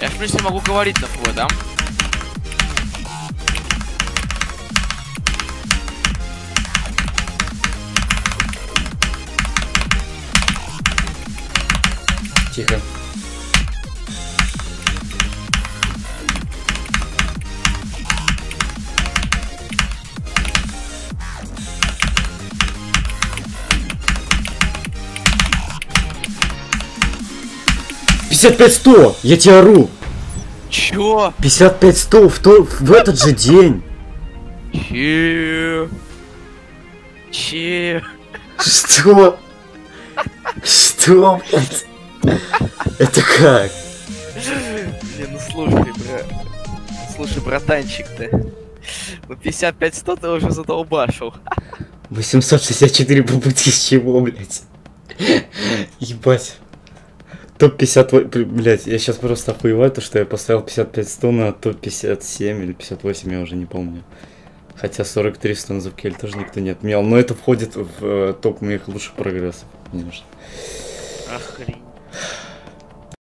Я, в принципе, могу говорить на твой, да? Тихо. Пятьдесят пять сто! Я тебя ору! Чё? Пятьдесят пять сто в, то, в этот же день! Че? Че? Что? Что, блядь? Это как? Не, ну слушай, бра... Слушай, братанчик ты. Ну 55-100 ты уже задолбашил. 864 попытки с чего, блядь? Ебать. Топ-50, блядь, я сейчас просто охуеваю, то, что я поставил 55-100 на топ-57 или 58, я уже не помню. Хотя 43 Stones of Kelly тоже никто не отменял, но это входит в э, топ моих лучших прогрессов, конечно. Охрень.